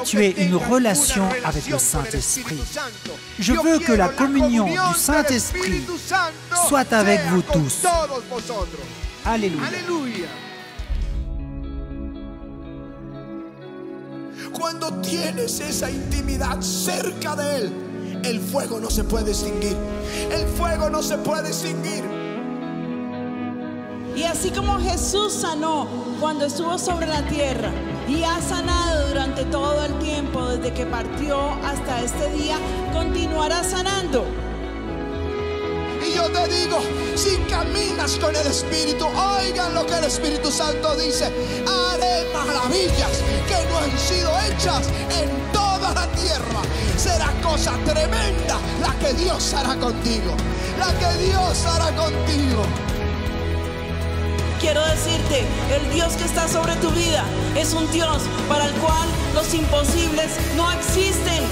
tu aies une relation avec le Saint-Esprit. Je veux que la communion du Saint-Esprit soit avec vous tous. Alléluia. Cuando tienes esa intimidad cerca de Él, el fuego no se puede extinguir. El fuego no se puede extinguir. Y así como Jesús sanó cuando estuvo sobre la tierra y ha sanado durante todo el tiempo desde que partió hasta este día, continuará sanando. Y yo te digo, si caminas con el Espíritu, oigan lo que el Espíritu Santo dice, haré maravillas que no han sido hechas en toda la tierra. Será cosa tremenda la que Dios hará contigo, la que Dios hará contigo. Quiero decirte, el Dios que está sobre tu vida es un Dios para el cual los imposibles no existen.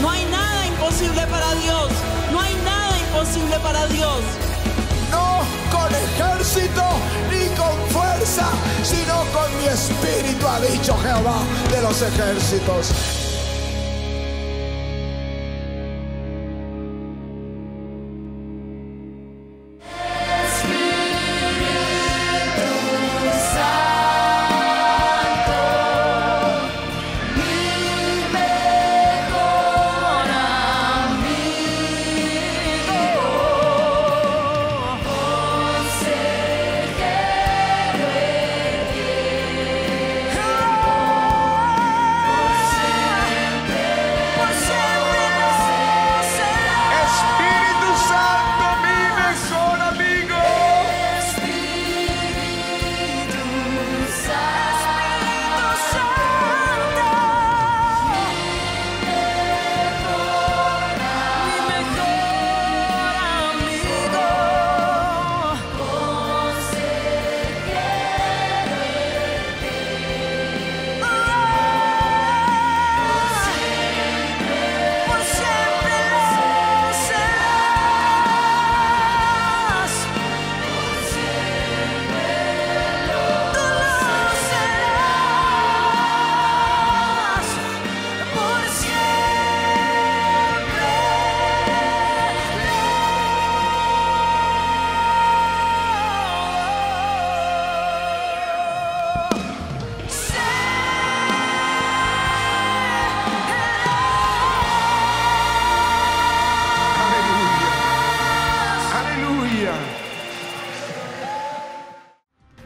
No hay nada imposible para Dios. No hay nada imposible para Dios. No con ejército ni con fuerza, sino con mi espíritu, ha dicho Jehová de los ejércitos.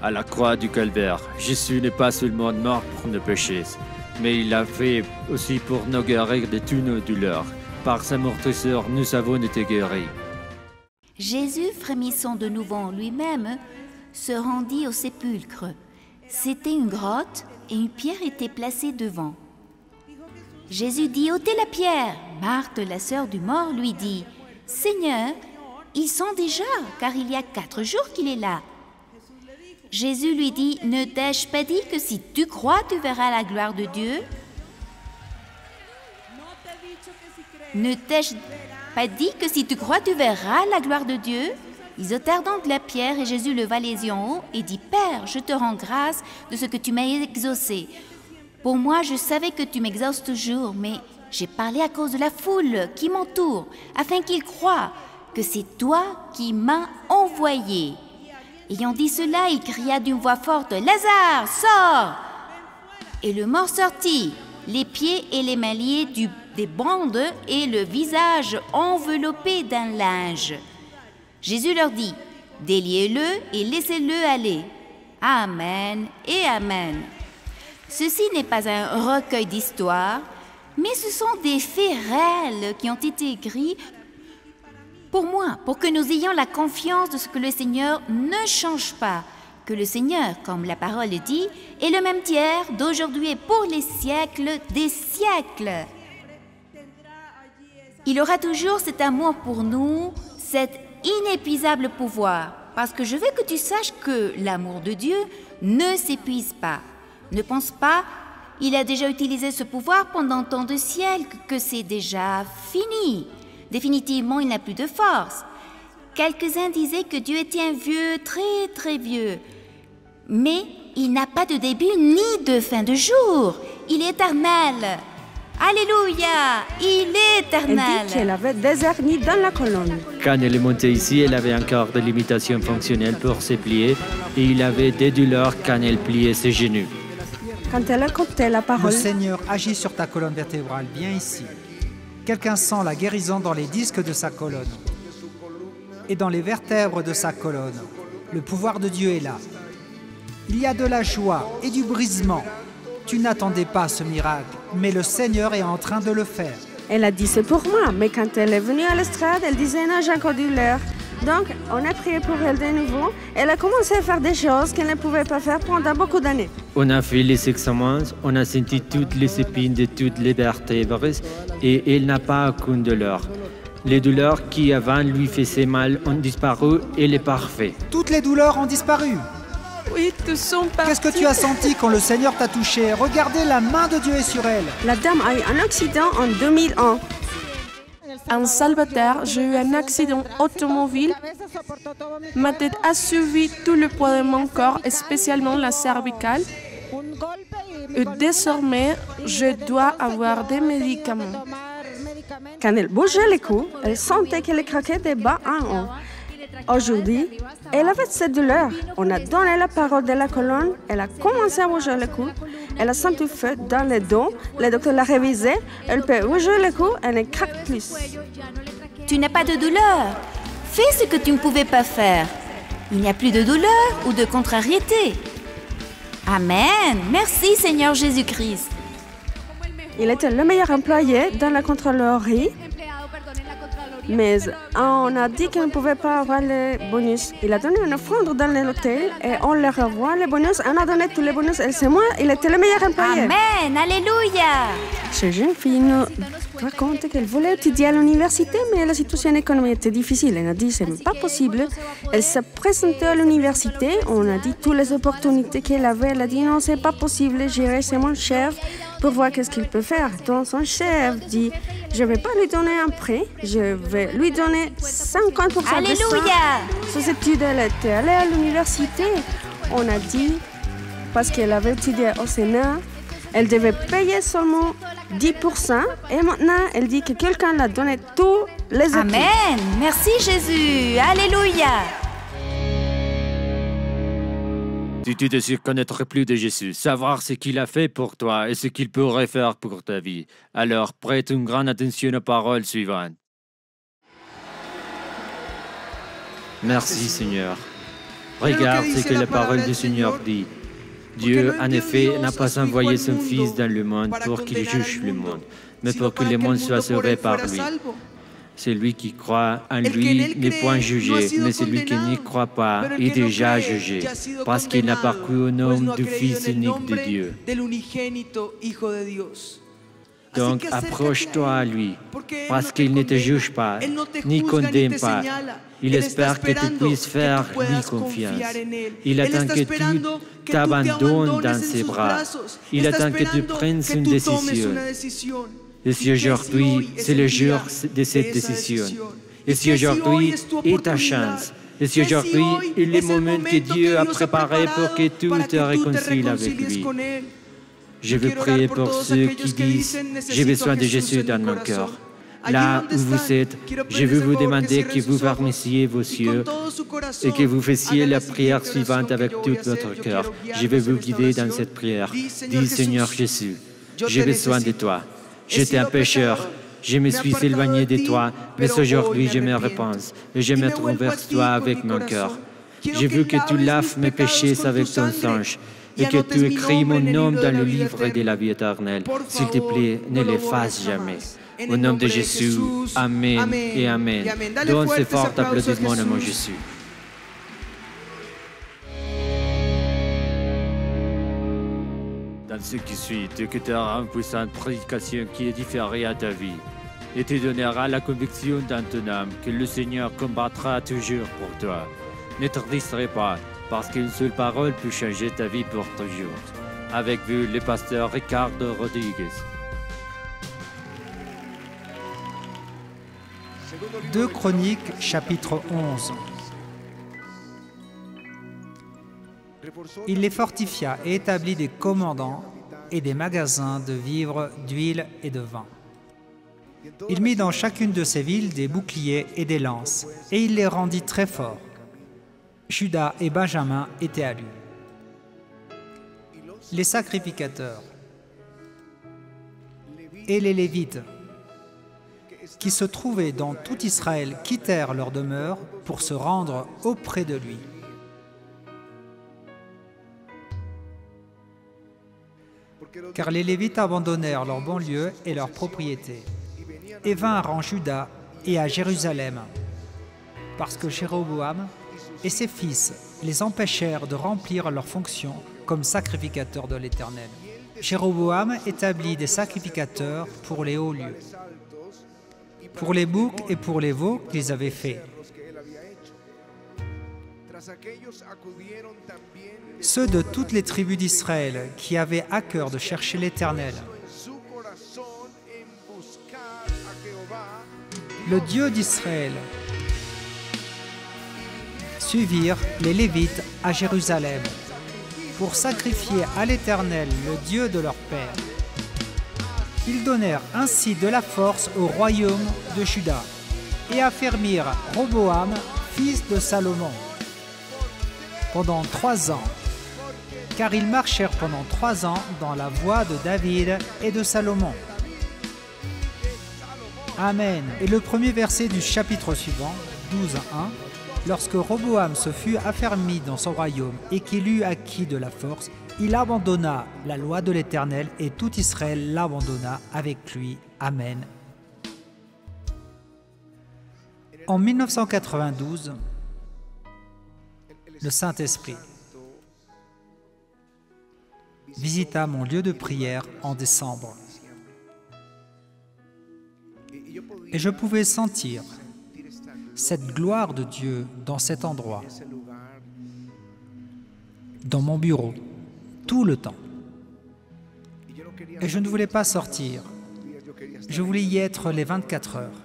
À la croix du calvaire, Jésus n'est pas seulement mort pour nos péchés, mais il l'a fait aussi pour nous guérir de toutes nos douleurs. Par sa mortisseur, nous avons été guéris. Jésus, frémissant de nouveau en lui-même, se rendit au sépulcre. C'était une grotte et une pierre était placée devant. Jésus dit ôtez la pierre. Marthe, la sœur du mort, lui dit Seigneur, ils sont déjà, car il y a quatre jours qu'il est là. Jésus lui dit Ne t'ai-je pas dit que si tu crois, tu verras la gloire de Dieu? Ne t'ai-je pas dit que si tu crois, tu verras la gloire de Dieu? Ils ôtèrent donc la pierre et Jésus leva les yeux en haut et dit Père, je te rends grâce de ce que tu m'as exaucé. Pour moi, je savais que tu m'exauces toujours, mais j'ai parlé à cause de la foule qui m'entoure, afin qu'ils croient que c'est toi qui m'as envoyé. Ayant dit cela, il cria d'une voix forte Lazare, sors Et le mort sortit, les pieds et les mains liés des bandes et le visage enveloppé d'un linge. Jésus leur dit Déliez-le et laissez-le aller. Amen et Amen. Ceci n'est pas un recueil d'histoires, mais ce sont des faits réels qui ont été écrits pour moi, pour que nous ayons la confiance de ce que le Seigneur ne change pas, que le Seigneur, comme la parole dit, est le même tiers d'aujourd'hui et pour les siècles des siècles. Il aura toujours cet amour pour nous, cet inépuisable pouvoir, parce que je veux que tu saches que l'amour de Dieu ne s'épuise pas. Ne pense pas, il a déjà utilisé ce pouvoir pendant tant de siècles que c'est déjà fini. Définitivement, il n'a plus de force. Quelques-uns disaient que Dieu était un vieux, très très vieux. Mais il n'a pas de début ni de fin de jour. Il est éternel. Alléluia Il est Elle éternel. dit qu'elle avait des hernies dans la colonne. Quand elle est montée ici, elle avait encore de limitations fonctionnelles pour ses pliés et il avait des douleurs quand elle pliait ses genoux. Quand elle écoutait la Le parole, Seigneur agit sur ta colonne vertébrale, bien ici. Quelqu'un sent la guérison dans les disques de sa colonne et dans les vertèbres de sa colonne. Le pouvoir de Dieu est là. Il y a de la joie et du brisement. Tu n'attendais pas ce miracle, mais le Seigneur est en train de le faire. elle a dit c'est pour moi. Mais quand elle est venue à l'estrade, elle disait non, j'ai encore douleur. Donc, on a prié pour elle de nouveau. Elle a commencé à faire des choses qu'elle ne pouvait pas faire pendant beaucoup d'années. On a fait les examens, on a senti toutes les épines de toutes les vertèbres et elle n'a pas aucune douleur. Les douleurs qui avant lui faisaient mal ont disparu et elle est parfaite. Toutes les douleurs ont disparu. Oui, tous sont partis. Qu'est-ce que tu as senti quand le Seigneur t'a touché? Regardez, la main de Dieu est sur elle. La dame a eu un accident en 2001. En Salvaterre, j'ai eu un accident automobile. Ma tête a suivi tout le poids de mon corps, spécialement la cervicale. Et désormais, je dois avoir des médicaments. Quand elle bougeait les coups, elle sentait qu'elle craquait des bas en haut. Aujourd'hui, elle avait cette douleur. On a donné la parole de la colonne, elle a commencé à bouger les coups. Elle a senti feu dans les dos, le docteur l'a révisé, elle peut bouger les coups, elle ne craque plus. Tu n'as pas de douleur. Fais ce que tu ne pouvais pas faire. Il n'y a plus de douleur ou de contrariété. Amen. Merci Seigneur Jésus-Christ. Il était le meilleur employé dans la contrôlerie, mais on a dit qu'il ne pouvait pas avoir les bonus. Il a donné une offrande dans l'hôtel et on leur revoit les bonus. On a donné tous les bonus et c'est moi, il était le meilleur employé. Amen. Alléluia. Cette jeune fille nous raconte qu'elle voulait étudier à l'université, mais la situation économique était difficile. Elle a dit c'est pas possible. Elle s'est présentée à l'université. On a dit toutes les opportunités qu'elle avait. Elle a dit non, c'est pas possible. J'irai chez mon chef pour voir qu'est-ce qu'il peut faire. Donc son chef dit je vais pas lui donner un prêt, je vais lui donner 50% de ça. Alléluia. Ses études, elle était allée à l'université. On a dit, parce qu'elle avait étudié au Sénat, elle devait payer seulement 10%. Et maintenant, elle dit que quelqu'un l'a donné tous les études. Amen. Merci Jésus. Alléluia. Si tu désires connaître plus de Jésus, savoir ce qu'il a fait pour toi et ce qu'il pourrait faire pour ta vie, alors prête une grande attention aux paroles suivantes. Merci Seigneur. Regarde ce que la parole du Seigneur dit. Dieu, en effet, n'a pas envoyé son Fils dans le monde pour qu'il juge le monde, mais pour que le monde soit sauvé par lui. Celui qui croit en lui n'est point jugé, mais celui qui n'y croit pas est déjà jugé, parce qu'il n'a pas cru au nom du Fils unique de Dieu. Donc approche-toi à lui, parce qu'il ne te juge pas, ni condamne pas. Il espère que tu puisses faire lui confiance. Il attend que tu t'abandonnes dans ses bras. Il attend que tu prennes une décision. Et si aujourd'hui, c'est le jour de cette décision. Et si aujourd'hui est ta chance. Et si aujourd'hui est le moment que Dieu a préparé pour que tu te réconcilies avec lui. Je veux prier pour ceux qui disent, j'ai besoin de Jésus dans mon cœur. Là où vous êtes, je veux vous demander que vous fermissiez vos yeux et que vous fassiez la prière suivante avec tout votre cœur. Je vais vous guider dans cette prière. Dis Seigneur Jésus, j'ai besoin de toi. J'étais un pécheur. Je me suis éloigné de toi, mais aujourd'hui je me repens et je me tourne vers toi avec mon cœur. Je veux que tu laves mes péchés avec ton sang et que tu écris mon nom dans le livre de la vie éternelle. S'il te plaît, ne l'efface jamais. Au nom de Jésus, Amen et Amen. Donne ce fort applaudissement à mon Jésus. Ce qui suit, écouteras une puissante prédication qui édifiera ta vie et te donnera la conviction dans ton âme que le Seigneur combattra toujours pour toi. Ne te distrais pas, parce qu'une seule parole peut changer ta vie pour toujours. Avec vous, le pasteur Ricardo Rodriguez. 2 Chroniques, chapitre 11. Il les fortifia et établit des commandants et des magasins de vivres, d'huile et de vin. Il mit dans chacune de ces villes des boucliers et des lances, et il les rendit très forts. Judas et Benjamin étaient à lui. Les sacrificateurs et les Lévites, qui se trouvaient dans tout Israël, quittèrent leur demeure pour se rendre auprès de lui. Car les Lévites abandonnèrent leur bon lieu et leurs propriétés et vinrent en Juda et à Jérusalem, parce que Jéroboam et ses fils les empêchèrent de remplir leurs fonctions comme sacrificateurs de l'Éternel. Jéroboam établit des sacrificateurs pour les hauts lieux, pour les boucs et pour les veaux qu'ils avaient faits. Ceux de toutes les tribus d'Israël qui avaient à cœur de chercher l'Éternel, le Dieu d'Israël, suivirent les Lévites à Jérusalem pour sacrifier à l'Éternel, le Dieu de leur père. Ils donnèrent ainsi de la force au royaume de Juda et affermirent Roboam, fils de Salomon, pendant trois ans, car ils marchèrent pendant trois ans dans la voie de David et de Salomon. Amen. Et le premier verset du chapitre suivant, 12 à 1, Lorsque Roboam se fut affermi dans son royaume et qu'il eut acquis de la force, il abandonna la loi de l'Éternel et tout Israël l'abandonna avec lui. Amen. En 1992, le Saint-Esprit visita mon lieu de prière en décembre. Et je pouvais sentir cette gloire de Dieu dans cet endroit, dans mon bureau, tout le temps. Et je ne voulais pas sortir. Je voulais y être les 24 heures.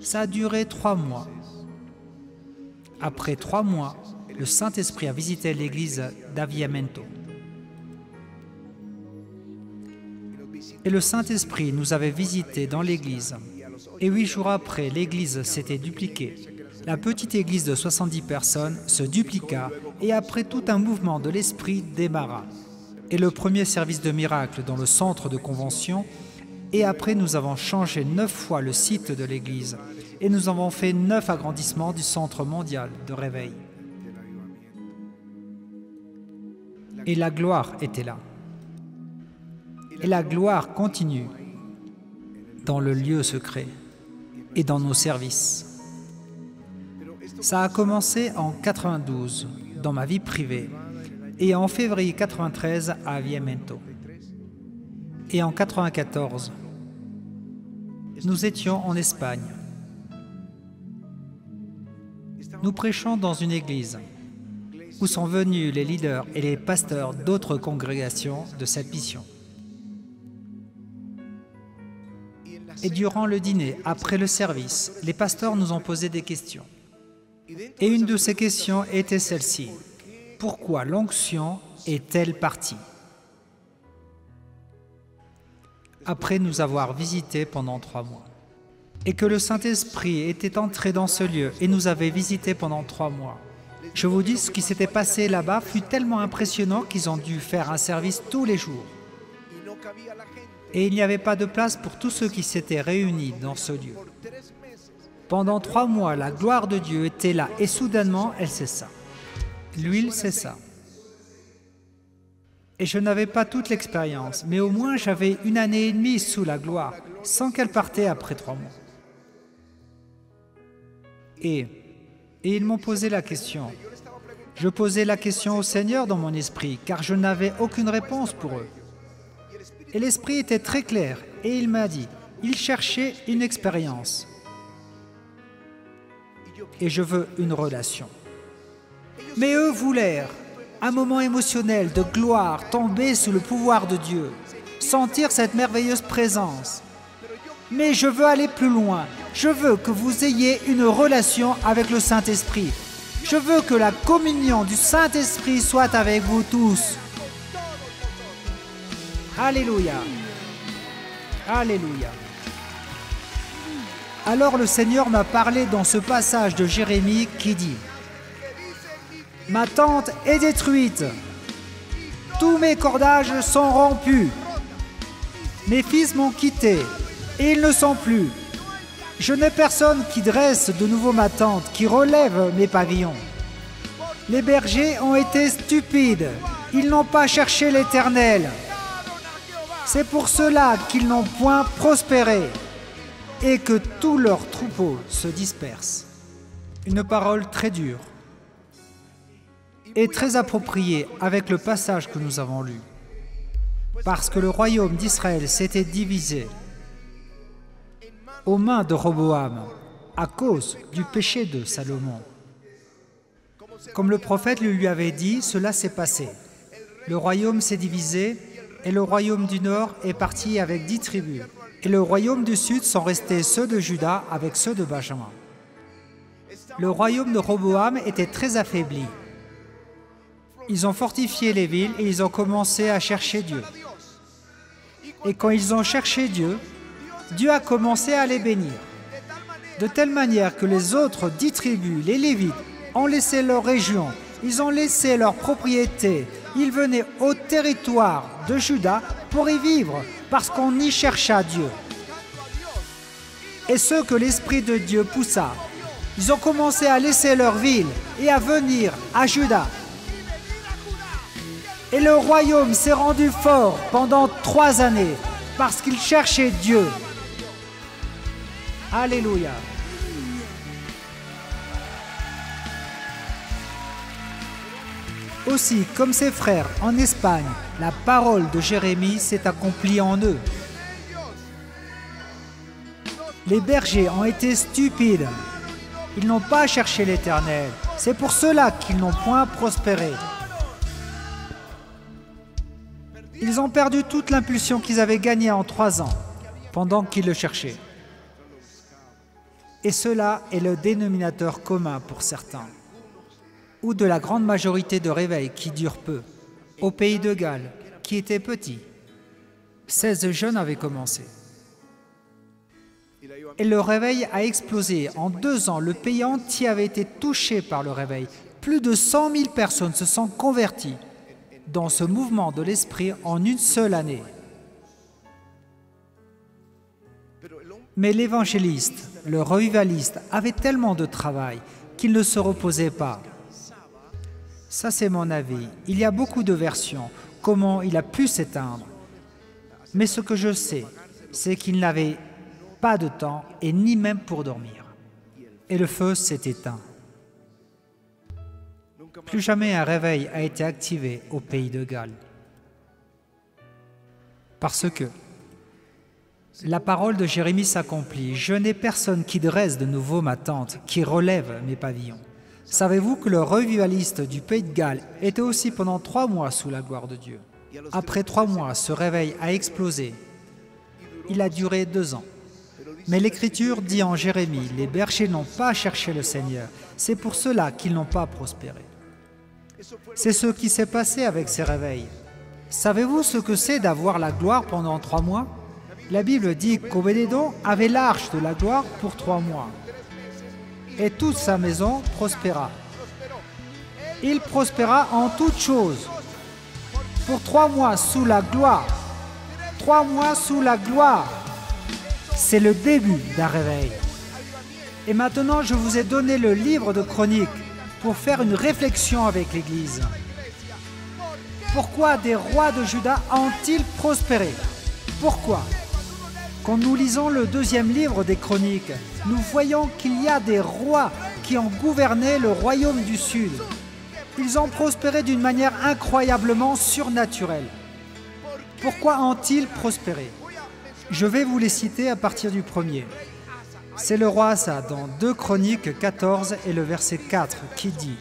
Ça a duré trois mois. Après trois mois, le Saint-Esprit a visité l'église d'Aviamento. Et le Saint-Esprit nous avait visités dans l'église et huit jours après, l'église s'était dupliquée. La petite église de 70 personnes se dupliqua et après tout un mouvement de l'esprit démarra. Et le premier service de miracle dans le centre de convention, et après nous avons changé neuf fois le site de l'église et nous avons fait neuf agrandissements du centre mondial de réveil. Et la gloire était là. Et la gloire continue dans le lieu secret et dans nos services. Ça a commencé en 92 dans ma vie privée et en février 93 à Aviamento. Et en 94, nous étions en Espagne. Nous prêchons dans une église où sont venus les leaders et les pasteurs d'autres congrégations de cette mission. Et durant le dîner, après le service, les pasteurs nous ont posé des questions. Et une de ces questions était celle-ci. Pourquoi l'onction est-elle partie Après nous avoir visités pendant trois mois. Et que le Saint-Esprit était entré dans ce lieu et nous avait visités pendant trois mois. Je vous dis, ce qui s'était passé là-bas fut tellement impressionnant qu'ils ont dû faire un service tous les jours et il n'y avait pas de place pour tous ceux qui s'étaient réunis dans ce lieu. Pendant trois mois, la gloire de Dieu était là et soudainement, elle cessa. L'huile cessa. Et je n'avais pas toute l'expérience, mais au moins j'avais une année et demie sous la gloire, sans qu'elle partait après trois mois. Et, et ils m'ont posé la question. Je posais la question au Seigneur dans mon esprit, car je n'avais aucune réponse pour eux. Et l'esprit était très clair et il m'a dit, il cherchait une expérience. Et je veux une relation. Mais eux voulèrent un moment émotionnel de gloire, tomber sous le pouvoir de Dieu, sentir cette merveilleuse présence. Mais je veux aller plus loin. Je veux que vous ayez une relation avec le Saint-Esprit. Je veux que la communion du Saint-Esprit soit avec vous tous. Alléluia. Alléluia. Alors le Seigneur m'a parlé dans ce passage de Jérémie qui dit, Ma tente est détruite, tous mes cordages sont rompus, mes fils m'ont quitté et ils ne sont plus. Je n'ai personne qui dresse de nouveau ma tente, qui relève mes pavillons. Les bergers ont été stupides, ils n'ont pas cherché l'Éternel. C'est pour cela qu'ils n'ont point prospéré et que tous leurs troupeaux se dispersent. Une parole très dure et très appropriée avec le passage que nous avons lu. Parce que le royaume d'Israël s'était divisé aux mains de Roboam à cause du péché de Salomon. Comme le prophète lui avait dit, cela s'est passé. Le royaume s'est divisé et le royaume du nord est parti avec dix tribus. Et le royaume du sud sont restés ceux de Juda avec ceux de Benjamin. Le royaume de Roboam était très affaibli. Ils ont fortifié les villes et ils ont commencé à chercher Dieu. Et quand ils ont cherché Dieu, Dieu a commencé à les bénir. De telle manière que les autres dix tribus, les Lévites, ont laissé leur région, ils ont laissé leur propriété, ils venaient au territoire de Juda pour y vivre, parce qu'on y chercha Dieu. Et ceux que l'Esprit de Dieu poussa, ils ont commencé à laisser leur ville et à venir à Juda. Et le royaume s'est rendu fort pendant trois années parce qu'ils cherchaient Dieu. Alléluia. Aussi, comme ses frères en Espagne, la parole de Jérémie s'est accomplie en eux. Les bergers ont été stupides. Ils n'ont pas cherché l'Éternel. C'est pour cela qu'ils n'ont point prospéré. Ils ont perdu toute l'impulsion qu'ils avaient gagnée en trois ans pendant qu'ils le cherchaient. Et cela est le dénominateur commun pour certains ou de la grande majorité de réveils qui durent peu. Au pays de Galles, qui était petit, 16 jeunes avaient commencé. Et le réveil a explosé. En deux ans, le pays entier avait été touché par le réveil. Plus de 100 000 personnes se sont converties dans ce mouvement de l'esprit en une seule année. Mais l'évangéliste, le revivaliste, avait tellement de travail qu'il ne se reposait pas. Ça, c'est mon avis. Il y a beaucoup de versions, comment il a pu s'éteindre. Mais ce que je sais, c'est qu'il n'avait pas de temps et ni même pour dormir. Et le feu s'est éteint. Plus jamais un réveil a été activé au pays de Galles. Parce que la parole de Jérémie s'accomplit. Je n'ai personne qui dresse de nouveau ma tente, qui relève mes pavillons. Savez-vous que le revivaliste du pays de Galles était aussi pendant trois mois sous la gloire de Dieu? Après trois mois, ce réveil a explosé. Il a duré deux ans. Mais l'Écriture dit en Jérémie, les bergers n'ont pas cherché le Seigneur. C'est pour cela qu'ils n'ont pas prospéré. C'est ce qui s'est passé avec ces réveils. Savez-vous ce que c'est d'avoir la gloire pendant trois mois? La Bible dit qu'Obédédon avait l'arche de la gloire pour trois mois et toute sa maison prospéra. Il prospéra en toutes choses. Pour trois mois sous la gloire. Trois mois sous la gloire. C'est le début d'un réveil. Et maintenant, je vous ai donné le livre de chroniques pour faire une réflexion avec l'Église. Pourquoi des rois de Juda ont-ils prospéré? Pourquoi? Quand nous lisons le deuxième livre des Chroniques, nous voyons qu'il y a des rois qui ont gouverné le royaume du Sud. Ils ont prospéré d'une manière incroyablement surnaturelle. Pourquoi ont-ils prospéré? Je vais vous les citer à partir du premier. C'est le roi Asa dans 2 Chroniques 14 et le verset 4 qui dit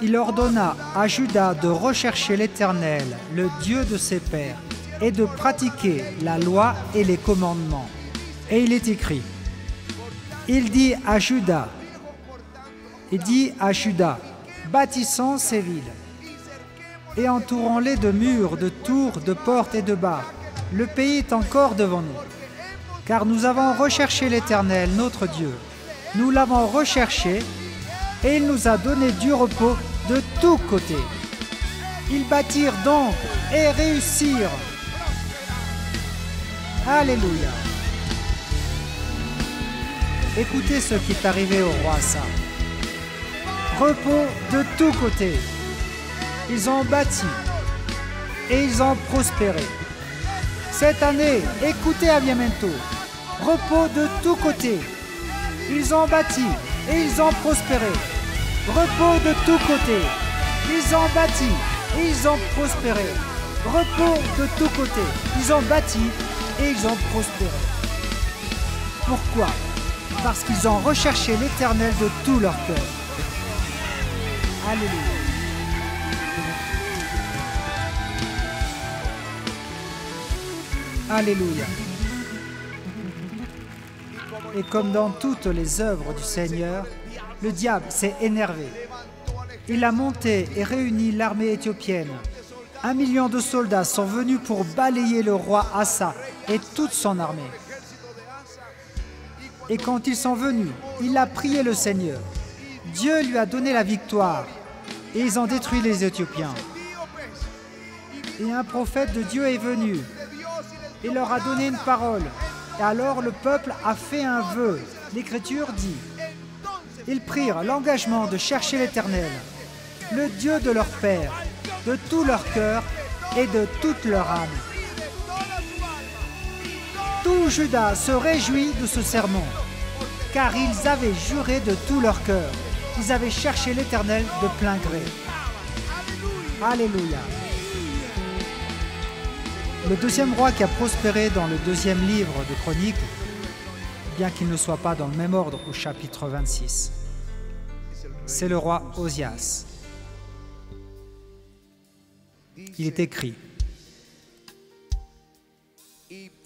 Il ordonna à Judas de rechercher l'Éternel, le Dieu de ses pères, et de pratiquer la loi et les commandements. Et il est écrit, il dit à Judas, il dit à Judas, bâtissant ces villes, et entourons-les de murs, de tours, de portes et de bas. Le pays est encore devant nous. Car nous avons recherché l'Éternel, notre Dieu. Nous l'avons recherché et il nous a donné du repos de tous côtés. Ils bâtirent donc et réussirent. Alléluia. Écoutez ce qui est arrivé au roi Asa. Repos de tous côtés. Ils ont bâti et ils ont prospéré. Cette année, écoutez Aviamento. Repos de tous côtés. Ils ont bâti et ils ont prospéré. Repos de tous côtés. Ils ont bâti et ils ont prospéré. Repos de tous côtés. Ils ont bâti et ils ont prospéré. Pourquoi? Parce qu'ils ont recherché l'Éternel de tout leur cœur. Alléluia. Alléluia. Et comme dans toutes les œuvres du Seigneur, le diable s'est énervé. Il a monté et réuni l'armée éthiopienne. Un million de soldats sont venus pour balayer le roi Assa et toute son armée. Et quand ils sont venus, il a prié le Seigneur. Dieu lui a donné la victoire et ils ont détruit les Éthiopiens. Et un prophète de Dieu est venu et leur a donné une parole. Et alors le peuple a fait un vœu. L'Écriture dit, ils prirent l'engagement de chercher l'Éternel, le Dieu de leur Père, de tout leur cœur et de toute leur âme. Tout Judas se réjouit de ce sermon, car ils avaient juré de tout leur cœur. Ils avaient cherché l'Éternel de plein gré. Alléluia. Le deuxième roi qui a prospéré dans le deuxième livre de Chroniques, bien qu'il ne soit pas dans le même ordre au chapitre 26, c'est le roi Osias. Il est écrit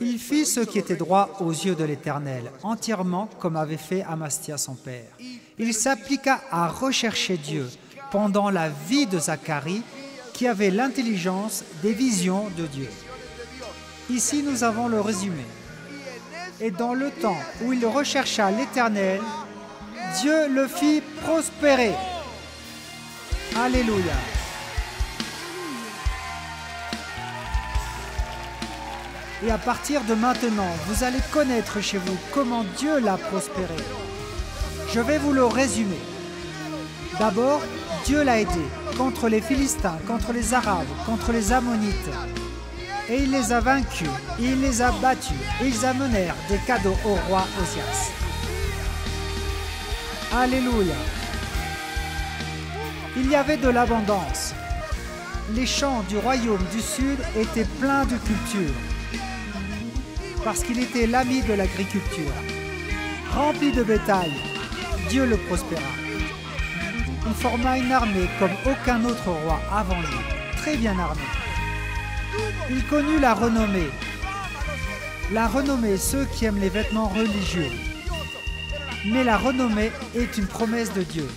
Il fit ce qui était droit aux yeux de l'Éternel, entièrement comme avait fait Amastia son père. Il s'appliqua à rechercher Dieu pendant la vie de Zacharie, qui avait l'intelligence des visions de Dieu. Ici, nous avons le résumé. Et dans le temps où il rechercha l'Éternel, Dieu le fit prospérer. Alléluia. Et à partir de maintenant, vous allez connaître chez vous comment Dieu l'a prospéré. Je vais vous le résumer. D'abord, Dieu l'a aidé contre les Philistins, contre les Arabes, contre les Ammonites. Et il les a vaincus, il les a battus, et ils amenèrent des cadeaux au roi Osias. Alléluia. Il y avait de l'abondance. Les champs du royaume du sud étaient pleins de culture, parce qu'il était l'ami de l'agriculture. Rempli de bétail, Dieu le prospéra. Il forma une armée comme aucun autre roi avant lui, très bien armée. Il connut la renommée. La renommée, ceux qui aiment les vêtements religieux. Mais la renommée est une promesse de Dieu.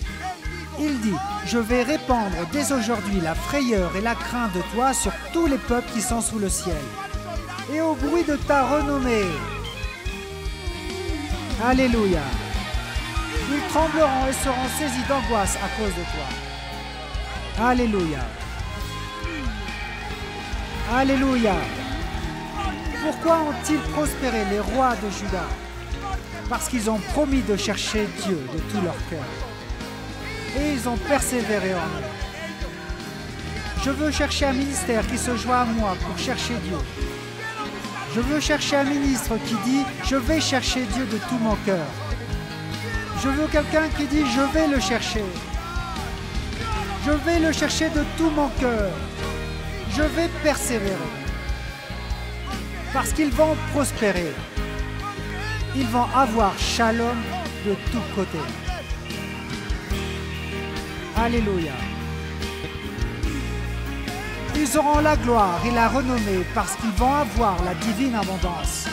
Il dit, je vais répandre dès aujourd'hui la frayeur et la crainte de toi sur tous les peuples qui sont sous le ciel. Et au bruit de ta renommée. Alléluia. Ils trembleront et seront saisis d'angoisse à cause de toi. Alléluia. Alléluia. Pourquoi ont-ils prospéré les rois de Juda? Parce qu'ils ont promis de chercher Dieu de tout leur cœur. Et ils ont persévéré en eux. Je veux chercher un ministère qui se joint à moi pour chercher Dieu. Je veux chercher un ministre qui dit Je vais chercher Dieu de tout mon cœur. Je veux quelqu'un qui dit Je vais le chercher. Je vais le chercher de tout mon cœur. Je vais persévérer. Parce qu'ils vont prospérer. Ils vont avoir shalom de tous côtés. Alléluia. Ils auront la gloire et la renommée parce qu'ils vont avoir la divine abondance.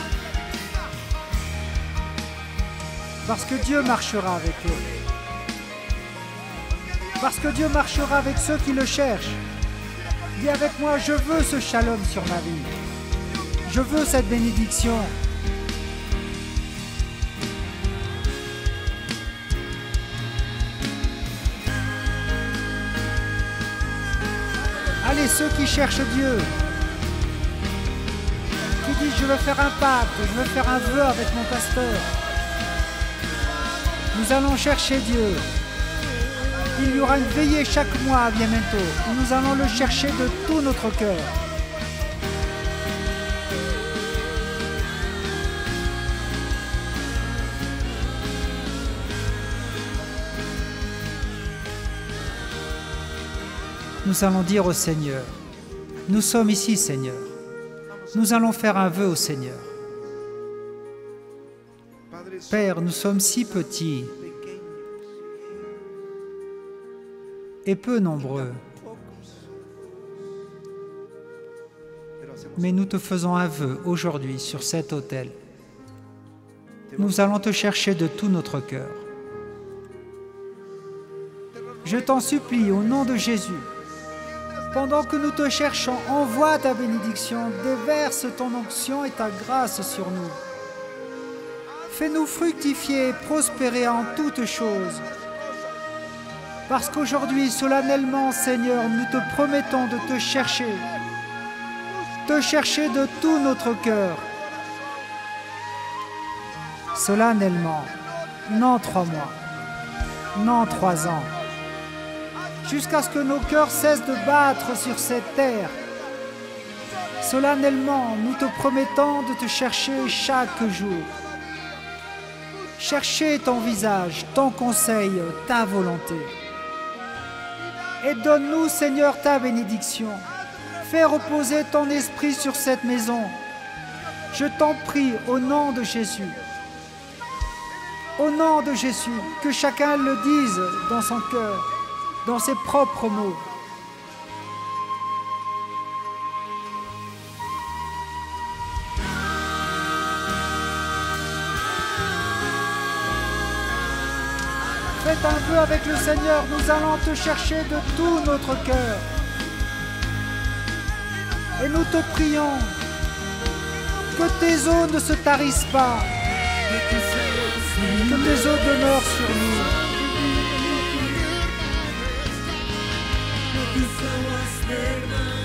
Parce que Dieu marchera avec eux. Parce que Dieu marchera avec ceux qui le cherchent. Dis avec moi, je veux ce shalom sur ma vie. Je veux cette bénédiction. Ceux qui cherchent Dieu, qui disent je veux faire un pacte, je veux faire un vœu avec mon pasteur. Nous allons chercher Dieu. Il y aura une veillée chaque mois à où nous allons le chercher de tout notre cœur. Nous allons dire au Seigneur, nous sommes ici Seigneur. Nous allons faire un vœu au Seigneur. Père, nous sommes si petits et peu nombreux. Mais nous te faisons un vœu aujourd'hui sur cet autel. Nous allons te chercher de tout notre cœur. Je t'en supplie au nom de Jésus, pendant que nous te cherchons, envoie ta bénédiction, déverse ton onction et ta grâce sur nous. Fais-nous fructifier et prospérer en toutes choses. Parce qu'aujourd'hui, solennellement, Seigneur, nous te promettons de te chercher, te chercher de tout notre cœur. Solennellement, non trois mois, non trois ans, jusqu'à ce que nos cœurs cessent de battre sur cette terre. Solennellement, nous te promettons de te chercher chaque jour. Chercher ton visage, ton conseil, ta volonté. Et donne-nous, Seigneur, ta bénédiction. Fais reposer ton esprit sur cette maison. Je t'en prie au nom de Jésus. Au nom de Jésus, que chacun le dise dans son cœur, dans ses propres mots. Faites un vœu avec le Seigneur, nous allons te chercher de tout notre cœur. Et nous te prions que tes eaux ne se tarissent pas, que tes eaux demeurent sur nous. Spirit.